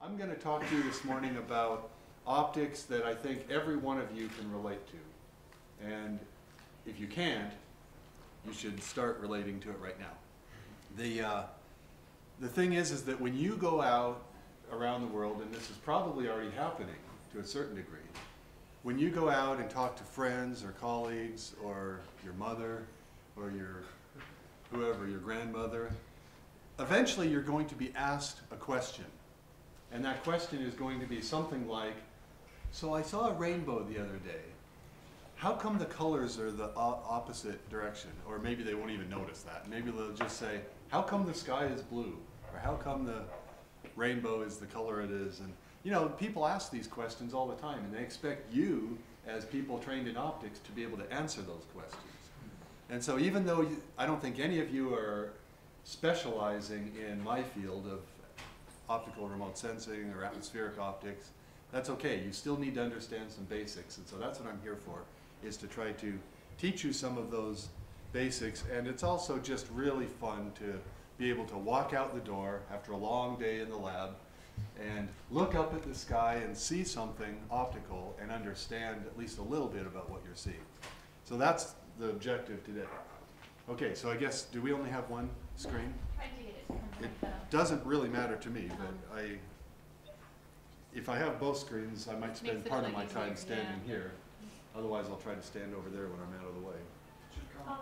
I'm going to talk to you this morning about optics that I think every one of you can relate to. And if you can't, you should start relating to it right now. The, uh, the thing is, is that when you go out around the world, and this is probably already happening to a certain degree, when you go out and talk to friends or colleagues or your mother or your whoever, your grandmother, eventually you're going to be asked a question. And that question is going to be something like, so I saw a rainbow the other day. How come the colors are the opposite direction? Or maybe they won't even notice that. Maybe they'll just say, how come the sky is blue? Or how come the rainbow is the color it is? And you know, people ask these questions all the time, and they expect you, as people trained in optics, to be able to answer those questions. And so, even though you, I don't think any of you are specializing in my field of optical remote sensing or atmospheric optics, that's okay. You still need to understand some basics, and so that's what I'm here for, is to try to teach you some of those basics. And it's also just really fun to be able to walk out the door after a long day in the lab and look up at the sky and see something optical and understand at least a little bit about what you're seeing. So that's the objective today. Okay, so I guess, do we only have one screen? Tried to get it to come It like that. doesn't really matter to me, but I, if I have both screens, I might spend part of my lot time standing yeah. here. Otherwise, I'll try to stand over there when I'm out of the way. Uh,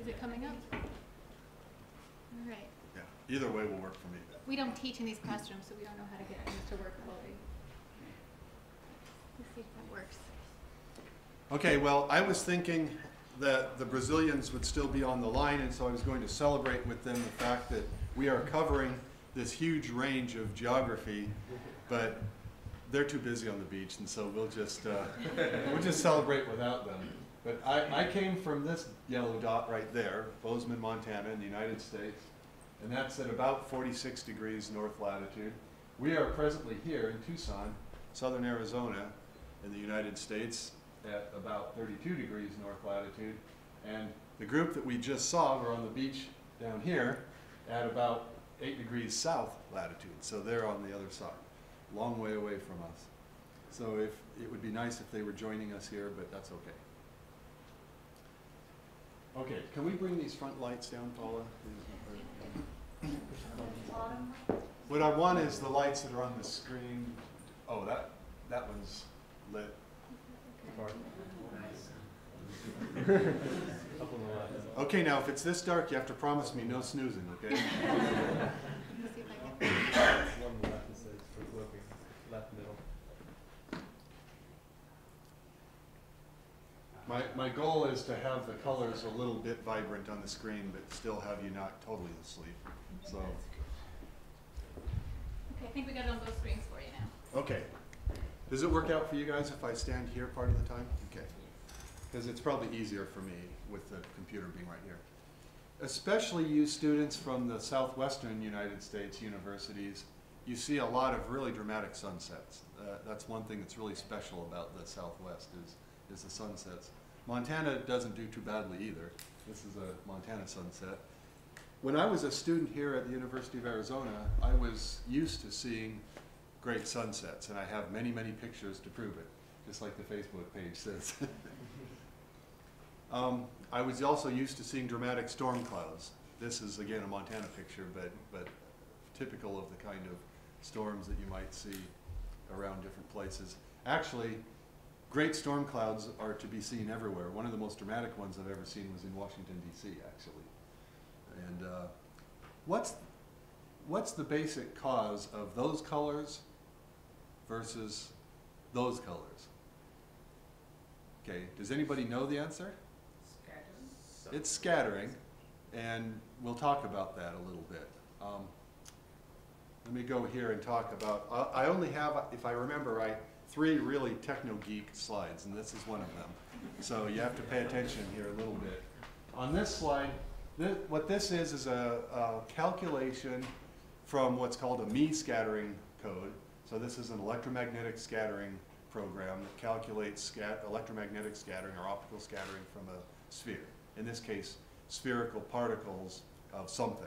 is it coming up? All right. Yeah, either way will work for me. We don't teach in these classrooms, so we don't know how to get things to work fully. Let's see if that works. Okay, well, I was thinking that the Brazilians would still be on the line, and so I was going to celebrate with them the fact that we are covering this huge range of geography, but they're too busy on the beach, and so we'll just, uh, we'll just celebrate without them. But I, I came from this yellow dot right there, Bozeman, Montana, in the United States, and that's at about 46 degrees north latitude. We are presently here in Tucson, southern Arizona, in the United States, at about 32 degrees north latitude. And the group that we just saw were on the beach down here at about 8 degrees south latitude. So they're on the other side, long way away from us. So if, it would be nice if they were joining us here, but that's okay. Okay, can we bring these front lights down, Paula? What I want is the lights that are on the screen. Oh, that, that one's lit. Okay, now if it's this dark, you have to promise me no snoozing, okay? Let me see if I get One on the left that says for looking, left middle. My, my goal is to have the colors a little bit vibrant on the screen, but still have you not totally asleep. So, Okay, I think we got it on both screens for you now. okay. Does it work out for you guys if I stand here part of the time? Okay. Because it's probably easier for me with the computer being right here. Especially you students from the southwestern United States universities, you see a lot of really dramatic sunsets. Uh, that's one thing that's really special about the southwest is, is the sunsets. Montana doesn't do too badly either. This is a Montana sunset. When I was a student here at the University of Arizona, I was used to seeing great sunsets, and I have many, many pictures to prove it, just like the Facebook page says. um, I was also used to seeing dramatic storm clouds. This is again a Montana picture, but but typical of the kind of storms that you might see around different places. Actually, great storm clouds are to be seen everywhere. One of the most dramatic ones I've ever seen was in Washington D.C. Actually, and uh, what's what's the basic cause of those colors versus those colors? Okay, does anybody know the answer? It's scattering, and we'll talk about that a little bit. Um, let Mie go here and talk about, I I only have, if I remember right, three really techno-geek slides, and this is one of them. So you have to pay attention here a little bit. On this slide, thi- what this is, is a, a calculation from what's called a me scattering code. So this is an electromagnetic scattering program that calculates scat, electromagnetic scattering or optical scattering from a sphere. In this case, spherical particles of something.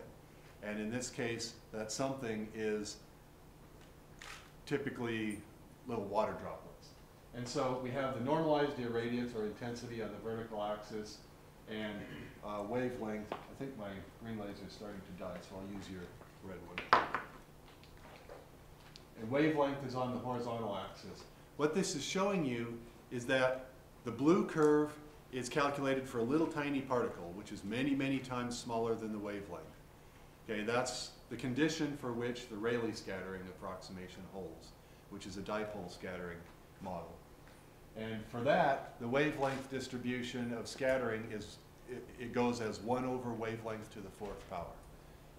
And in this case, that something is typically little water droplets. And so we have the normalized irradiance or intensity on the vertical axis and uh, wavelength. I think my green laser is starting to die, so I'll use your red one. And wavelength is on the horizontal axis. What this is showing you is that the blue curve is calculated for a little tiny particle, which is many, many times smaller than the wavelength. Okay, that's the condition for which the Rayleigh scattering approximation holds, which is a dipole scattering model. And for that, the wavelength distribution of scattering is, it, it goes as one over wavelength to the fourth power.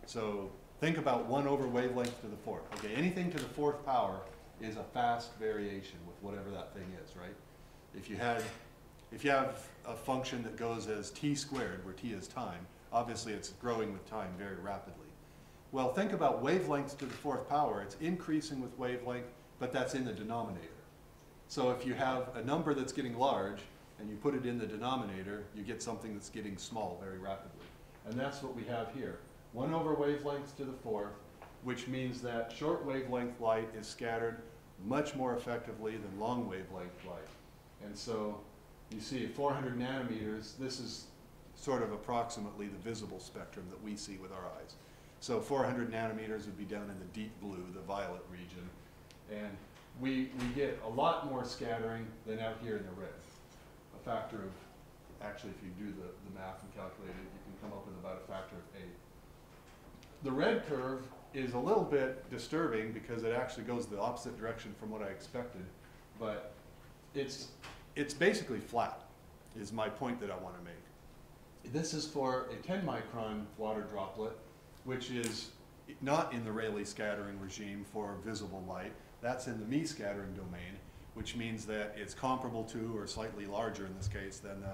So think about one over wavelength to the fourth. Okay, anything to the fourth power is a fast variation with whatever that thing is, right? If you had, if you have a function that goes as t squared, where t is time, obviously it's growing with time very rapidly. Well, think about wavelengths to the fourth power. It's increasing with wavelength, but that's in the denominator. So if you have a number that's getting large and you put it in the denominator, you get something that's getting small very rapidly. And that's what we have here. One over wavelengths to the fourth, which means that short wavelength light is scattered much more effectively than long wavelength light. And so you see at 400 nanometers, this is sort of approximately the visible spectrum that we see with our eyes. So 400 nanometers would be down in the deep blue, the violet region. And we, we get a lot more scattering than out here in the red. A factor of, actually if you do the, the math and calculate it, you can come up with about a factor of eight. The red curve is a little bit disturbing because it actually goes the opposite direction from what I expected. But it's, it's basically flat, is my point that I want to make. This is for a 10 micron water droplet, which is not in the Rayleigh scattering regime for visible light. That's in the Mie scattering domain, which means that it's comparable to, or slightly larger in this case, than the,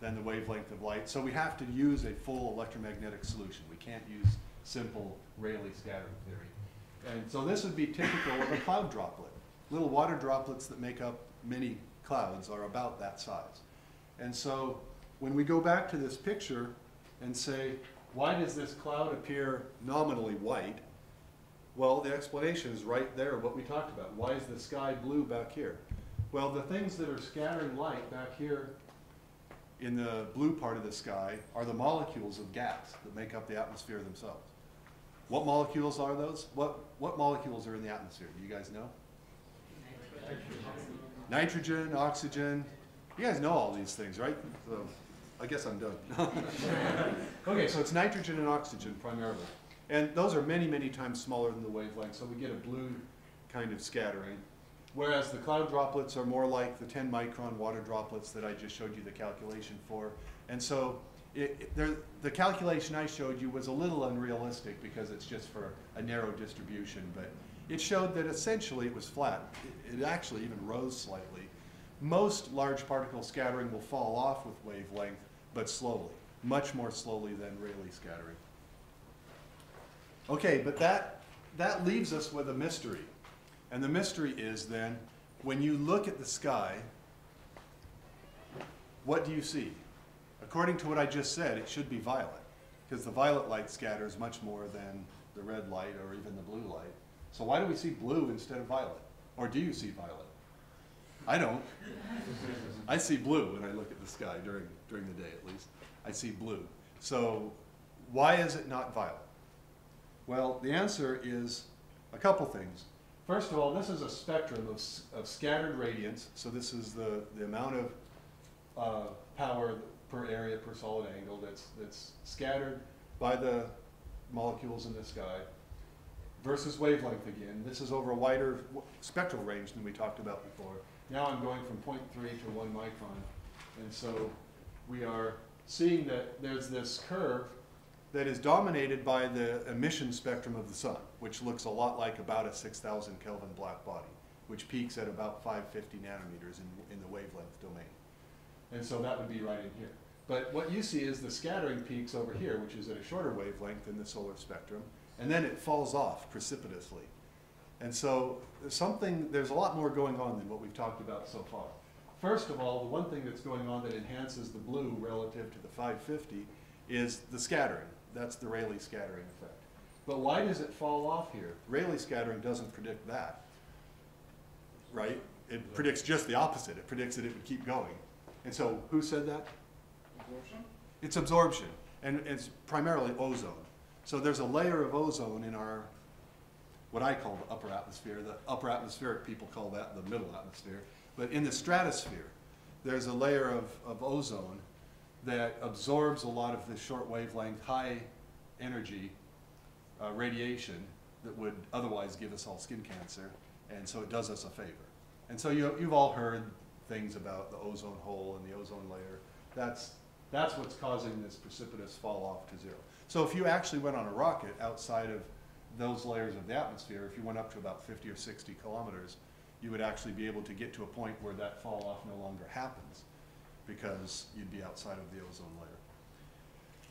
than the wavelength of light. So we have to use a full electromagnetic solution. We can't use simple Rayleigh scattering theory. And so this would be typical of a cloud droplet. Little water droplets that make up many clouds are about that size. And so when we go back to this picture and say, why does this cloud appear nominally white? Well, the explanation is right there, what we talked about. Why is the sky blue back here? Well, the things that are scattering light back here in the blue part of the sky are the molecules of gas that make up the atmosphere themselves. What molecules are those? What, what molecules are in the atmosphere? Do you guys know? Nitrogen, oxygen. You guys know all these things, right? So I guess I'm done. okay, so it's nitrogen and oxygen primarily. And those are many, many times smaller than the wavelength, so we get a blue kind of scattering. Whereas the cloud droplets are more like the 10 micron water droplets that I just showed you the calculation for. And so it, it, there, the calculation I showed you was a little unrealistic because it's just for a narrow distribution, but it showed that essentially it was flat. It, it actually even rose slightly. Most large particle scattering will fall off with wavelength, but slowly, much more slowly than Rayleigh scattering. Okay, but that, that leaves us with a mystery. And the mystery is then, when you look at the sky, what do you see? According to what I just said, it should be violet, because the violet light scatters much more than the red light or even the blue light. So why do we see blue instead of violet? Or do you see violet? I don't. I see blue when I look at the sky during, during the day at least. I see blue. So why is it not violet? Well, the answer is a couple things. First of all, this is a spectrum of, of scattered radiance. So this is the, the amount of uh, power solid angle that's, that's scattered by the molecules in the sky versus wavelength again. This is over a wider spectral range than we talked about before. Now I'm going from 0.3 to 1 micron. And so we are seeing that there's this curve that is dominated by the emission spectrum of the sun, which looks a lot like about a 6,000 Kelvin black body, which peaks at about 550 nanometers in, in the wavelength domain. And so that would be right in here. But what you see is the scattering peaks over here, which is at a shorter wavelength than the solar spectrum, and then it falls off precipitously. And so there's something, there's a lot more going on than what we've talked about so far. First of all, the one thing that's going on that enhances the blue relative to the 550 is the scattering. That's the Rayleigh scattering effect. But why does it fall off here? Rayleigh scattering doesn't predict that. right? It predicts just the opposite. It predicts that it would keep going. And so, who said that? It's absorption, and it's primarily ozone. So there's a layer of ozone in our, what I call the upper atmosphere. The upper atmospheric people call that the middle atmosphere. But in the stratosphere, there's a layer of, of ozone that absorbs a lot of the short wavelength, high energy uh, radiation that would otherwise give us all skin cancer. And so it does us a favor. And so you, you've all heard things about the ozone hole and the ozone layer. That's, that's what's causing this precipitous fall off to zero. So if you actually went on a rocket outside of those layers of the atmosphere, if you went up to about 50 or 60 kilometers, you would actually be able to get to a point where that fall off no longer happens because you'd be outside of the ozone layer.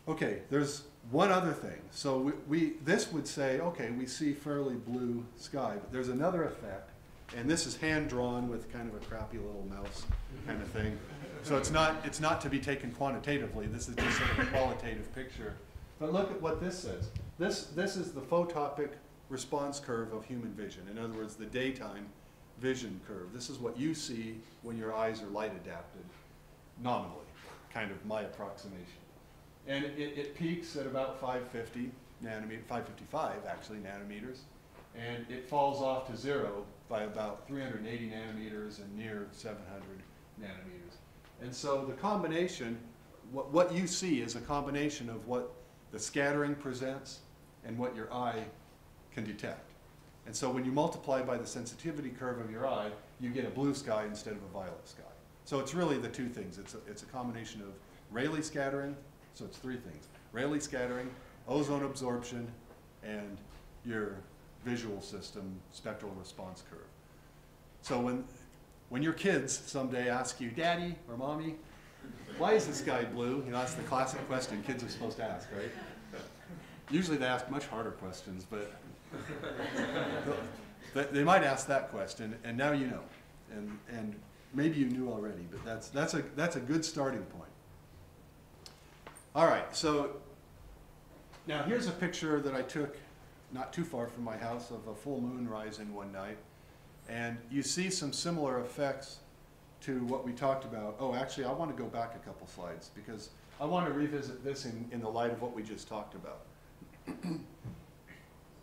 Okay, there's one other thing. So we, we, this would say, okay, we see fairly blue sky, but there's another effect, and this is hand drawn with kind of a crappy little mouse kind of thing. So it's not, it's not to be taken quantitatively. This is just sort of a qualitative picture. But look at what this says. This, this is the photopic response curve of human vision. In other words, the daytime vision curve. This is what you see when your eyes are light adapted, nominally, kind of my approximation. And it, it peaks at about 550 nanometer, 555 actually nanometers, and it falls off to zero by about 380 nanometers and near 700 nanometers. And so the combination, what, what you see is a combination of what the scattering presents and what your eye can detect. And so when you multiply by the sensitivity curve of your eye, you get a blue sky instead of a violet sky. So it's really the two things. It's a, it's a combination of Rayleigh scattering, so it's three things. Rayleigh scattering, ozone absorption, and your visual system spectral response curve. So when, when your kids someday ask you, Daddy or Mommy, why is the sky blue? You know, that's the classic question kids are supposed to ask, right? Usually they ask much harder questions, but they, might ask that question, and now you know. And, and maybe you knew already, but that's, that's, a, that's a good starting point. All right, so now here's a picture that I took not too far from my house of a full moon rising one night. And you see some similar effects to what we talked about. Oh, actually, I want to go back a couple slides because I want to revisit this in, in the light of what we just talked about.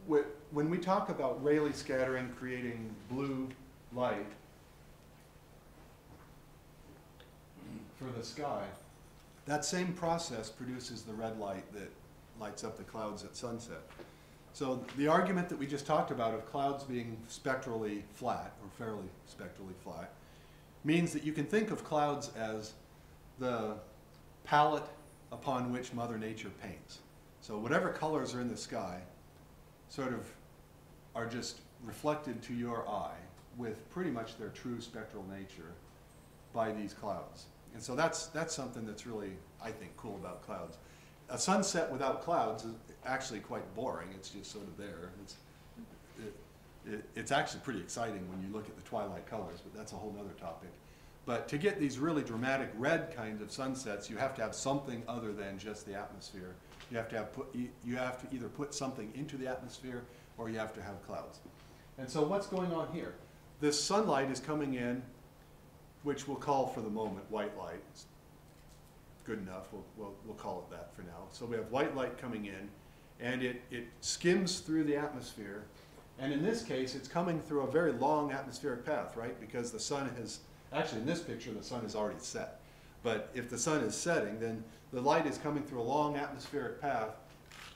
When we talk about Rayleigh scattering creating blue light for the sky, that same process produces the red light that lights up the clouds at sunset. So the argument that we just talked about of clouds being spectrally flat, or fairly spectrally flat, means that you can think of clouds as the palette upon which Mother Nature paints. So whatever colors are in the sky sort of are just reflected to your eye with pretty much their true spectral nature by these clouds. And so that's, that's something that's really, I think, cool about clouds. A sunset without clouds is actually quite boring. It's just sort of there. It's, it, it, it's actually pretty exciting when you look at the twilight colors, but that's a whole other topic. But to get these really dramatic red kinds of sunsets, you have to have something other than just the atmosphere. You have to have put, you, have to either put something into the atmosphere or you have to have clouds. And so what's going on here? This sunlight is coming in, which we'll call for the moment white light. It's good enough. We'll, we'll, we'll call it that for now. So we have white light coming in, and it, it skims through the atmosphere. And in this case, it's coming through a very long atmospheric path, right? Because the sun has, actually in this picture, the sun is already set. But if the sun is setting, then the light is coming through a long atmospheric path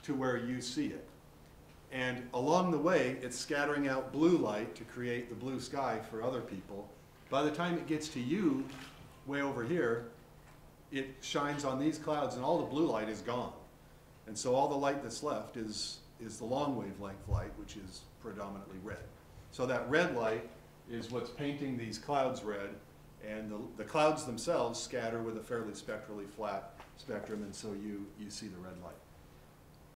to where you see it. And along the way, it's scattering out blue light to create the blue sky for other people. By the time it gets to you, way over here, it shines on these clouds and all the blue light is gone. And so all the light that's left is, is the long wavelength light, which is predominantly red. So that red light is what's painting these clouds red, and the, the clouds themselves scatter with a fairly spectrally flat spectrum, and so you, you see the red light.